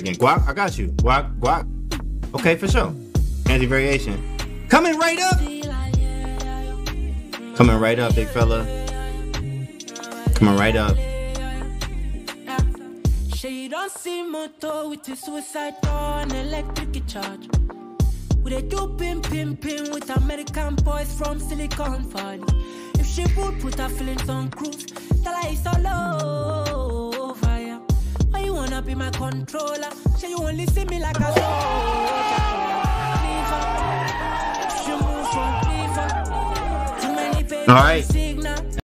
again. Guac, I got you. Guac, guac. Okay, for sure. Anti variation. Coming right up. Coming right up, big fella. Coming right up. See motor with suicide electric charge. Do pim pim pim with American boys from Silicon Valley. If she would put her feelings on cruise, wanna be my controller? You only see me like a soldier. She All right.